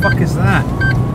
fuck is that?